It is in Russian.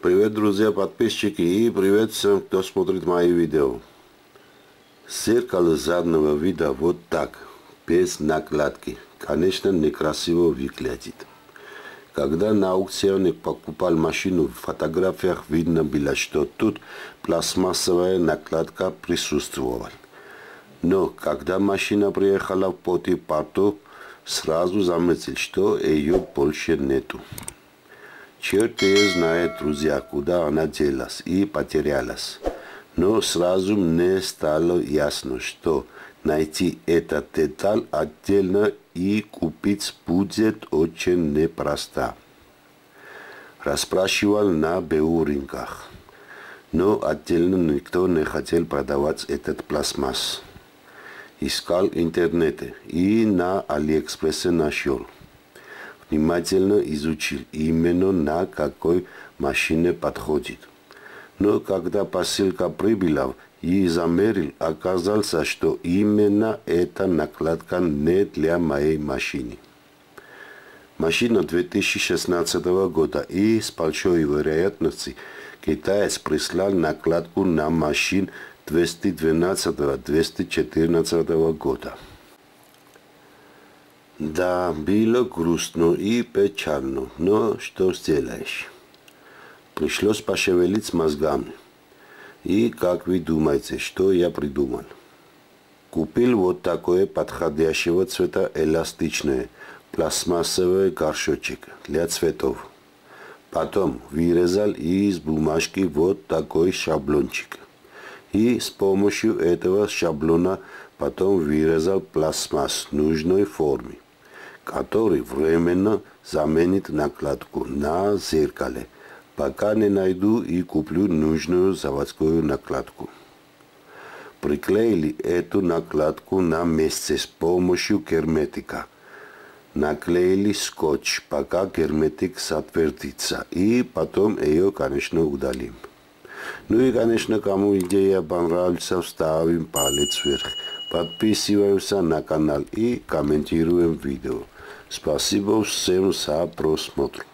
Привет, друзья, подписчики и привет всем, кто смотрит мои видео. Зеркало заднего вида вот так, без накладки. Конечно, некрасиво выглядит. Когда на аукционе покупал машину, в фотографиях видно было, что тут пластмассовая накладка присутствовала. Но когда машина приехала в Поти-Порту, сразу заметил, что ее больше нету. Черт ее знает, друзья, куда она делась и потерялась. Но сразу мне стало ясно, что найти этот деталь отдельно и купить будет очень непросто. Расспрашивал на БУ рынках, но отдельно никто не хотел продавать этот пластмасс искал интернете и на Алиэкспрессе нашел. Внимательно изучил именно на какой машине подходит. Но когда посылка прибыла и замерил, оказалось, что именно эта накладка не для моей машины. Машина 2016 года и с большой вероятностью китаец прислал накладку на машин 212-214 года. Да, было грустно и печально, но что сделаешь? Пришлось пошевелить мозгами. И как вы думаете, что я придумал? Купил вот такое подходящего цвета эластичное пластмассовый горшочек для цветов. Потом вырезал из бумажки вот такой шаблончик и с помощью этого шаблона потом вырезал пластмасс нужной формы, который временно заменит накладку на зеркале, пока не найду и куплю нужную заводскую накладку. Приклеили эту накладку на месте с помощью герметика. Наклеили скотч, пока герметик затвердится, и потом ее, конечно, удалим. Ну и, конечно, кому идея понравится, ставим палец вверх. Подписываемся на канал и комментируем видео. Спасибо всем за просмотр.